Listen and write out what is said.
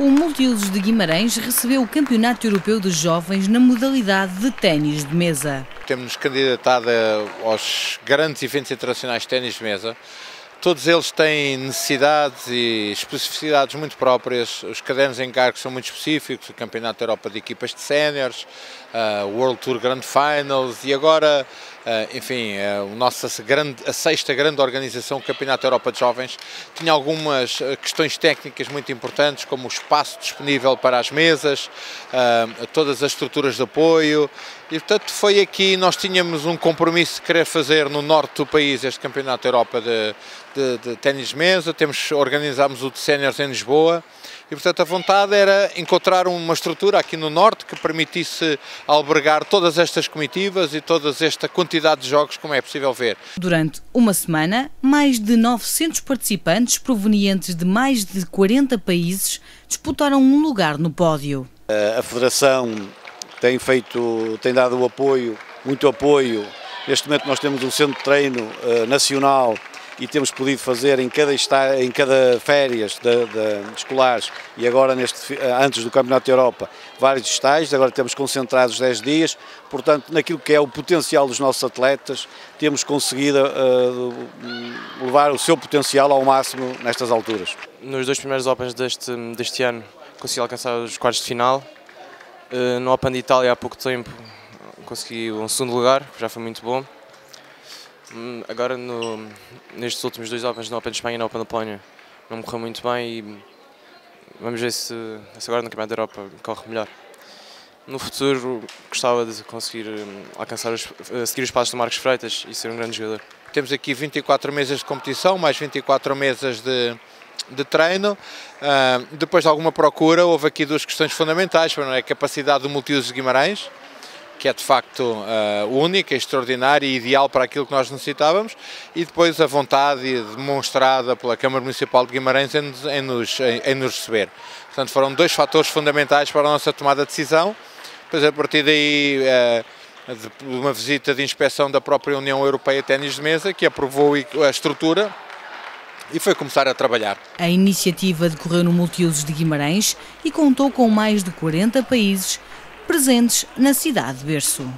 o Multiusos de Guimarães recebeu o Campeonato Europeu de Jovens na modalidade de ténis de mesa. Temos candidatado aos grandes eventos internacionais de ténis de mesa. Todos eles têm necessidades e especificidades muito próprias. Os cadernos de encargo são muito específicos, o Campeonato da Europa de Equipas de Séniores, o uh, World Tour Grand Finals e agora, enfim, uh, o nossa grande, a sexta grande organização, o Campeonato Europa de Jovens, tinha algumas questões técnicas muito importantes, como o espaço disponível para as mesas, todas as estruturas de apoio, e portanto foi aqui, nós tínhamos um compromisso de querer fazer no norte do país este Campeonato Europa de, de, de ténis mesa, temos, organizámos o de séniores em Lisboa. E portanto a vontade era encontrar uma estrutura aqui no norte que permitisse albergar todas estas comitivas e toda esta quantidade de jogos como é possível ver. Durante uma semana, mais de 900 participantes provenientes de mais de 40 países disputaram um lugar no pódio. A Federação tem feito, tem dado o apoio, muito apoio. Neste momento nós temos um centro de treino uh, nacional e temos podido fazer em cada, em cada férias de, de, de escolares e agora neste, eh, antes do Campeonato da Europa vários estágios, agora temos concentrados 10 dias, portanto naquilo que é o potencial dos nossos atletas temos conseguido uh, levar o seu potencial ao máximo nestas alturas. Nos dois primeiros Opens deste, deste ano consegui alcançar os quartos de final, uh, no Open de Itália há pouco tempo consegui um segundo lugar, já foi muito bom. Hum, agora, no, nestes últimos dois Opens, no Open de Espanha e no Open da Polónia, não me correu muito bem e vamos ver se, se agora no Campeonato da Europa corre melhor. No futuro, gostava de conseguir hum, alcançar os, seguir os passos do Marcos Freitas e ser um grande jogador. Temos aqui 24 mesas de competição, mais 24 mesas de, de treino. Uh, depois de alguma procura, houve aqui duas questões fundamentais. Não é a capacidade do multiuso de Guimarães, que é de facto uh, única, extraordinária e ideal para aquilo que nós necessitávamos, e depois a vontade demonstrada pela Câmara Municipal de Guimarães em, em, nos, em, em nos receber. Portanto, foram dois fatores fundamentais para a nossa tomada de decisão. Depois, a partir daí, uh, de uma visita de inspeção da própria União Europeia Ténis de Mesa, que aprovou a estrutura e foi começar a trabalhar. A iniciativa decorreu no Multiusos de Guimarães e contou com mais de 40 países presentes na cidade de berço.